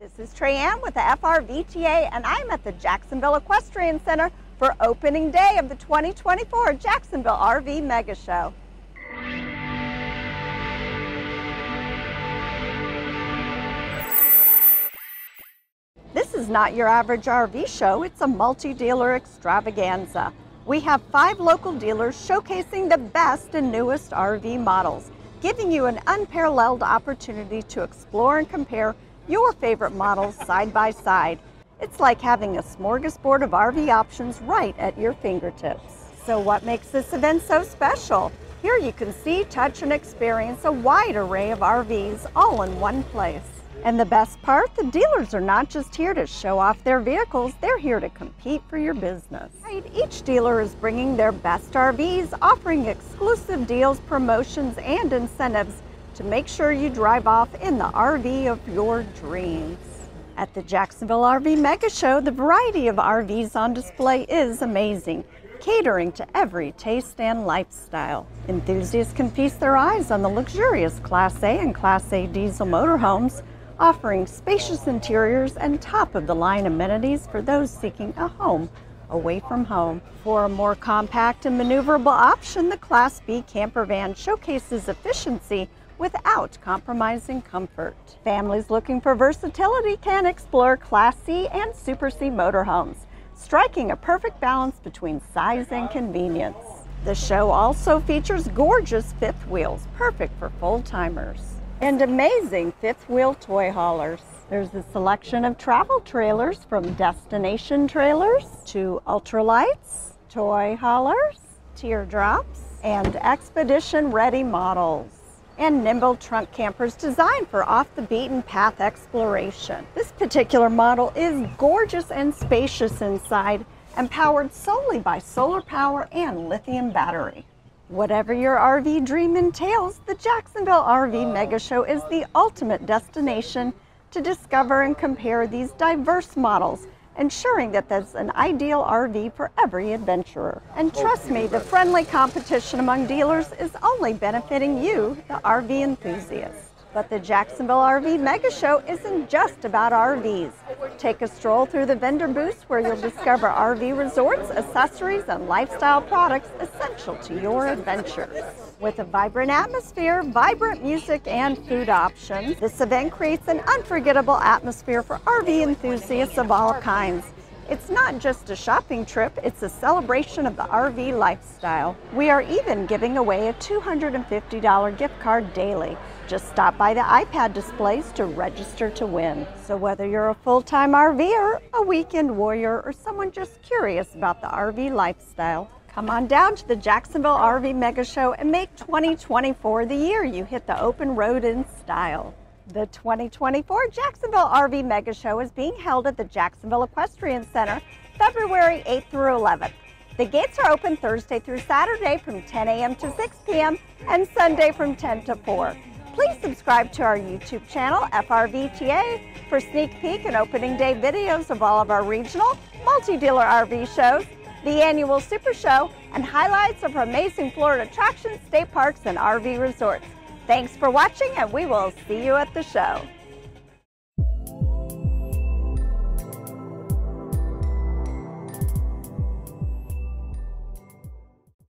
This is Trey Ann with the FRVTA, and I'm at the Jacksonville Equestrian Center for opening day of the 2024 Jacksonville RV Mega Show. This is not your average RV show, it's a multi-dealer extravaganza. We have five local dealers showcasing the best and newest RV models, giving you an unparalleled opportunity to explore and compare your favorite models side by side. It's like having a smorgasbord of RV options right at your fingertips. So what makes this event so special? Here you can see, touch, and experience a wide array of RVs all in one place. And the best part, the dealers are not just here to show off their vehicles, they're here to compete for your business. Right, each dealer is bringing their best RVs, offering exclusive deals, promotions, and incentives to make sure you drive off in the RV of your dreams. At the Jacksonville RV Mega Show, the variety of RVs on display is amazing, catering to every taste and lifestyle. Enthusiasts can feast their eyes on the luxurious Class A and Class A diesel motorhomes, offering spacious interiors and top-of-the-line amenities for those seeking a home away from home. For a more compact and maneuverable option, the Class B camper van showcases efficiency without compromising comfort. Families looking for versatility can explore Class C and Super C motorhomes, striking a perfect balance between size and convenience. The show also features gorgeous fifth wheels, perfect for full-timers, and amazing fifth wheel toy haulers. There's a selection of travel trailers from destination trailers to ultralights, toy haulers, teardrops, and expedition ready models and nimble truck campers designed for off the beaten path exploration. This particular model is gorgeous and spacious inside and powered solely by solar power and lithium battery. Whatever your RV dream entails, the Jacksonville RV Mega Show is the ultimate destination to discover and compare these diverse models ensuring that there's an ideal RV for every adventurer. And trust me, the friendly competition among dealers is only benefiting you, the RV enthusiast. But the Jacksonville RV Mega Show isn't just about RVs. Take a stroll through the vendor booths where you'll discover RV resorts, accessories, and lifestyle products essential to your adventures. With a vibrant atmosphere, vibrant music, and food options, this event creates an unforgettable atmosphere for RV enthusiasts of all kinds. It's not just a shopping trip, it's a celebration of the RV lifestyle. We are even giving away a $250 gift card daily. Just stop by the iPad displays to register to win. So whether you're a full-time RVer, a weekend warrior, or someone just curious about the RV lifestyle, come on down to the Jacksonville RV Mega Show and make 2024 the year you hit the open road in style. The 2024 Jacksonville RV Mega Show is being held at the Jacksonville Equestrian Center February 8th through 11th. The gates are open Thursday through Saturday from 10 a.m. to 6 p.m. and Sunday from 10 to 4. Please subscribe to our YouTube channel, FRVTA, for sneak peek and opening day videos of all of our regional, multi-dealer RV shows, the annual Super Show, and highlights of our amazing Florida attractions, state parks, and RV resorts. Thanks for watching and we will see you at the show.